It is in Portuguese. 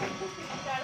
Obrigada.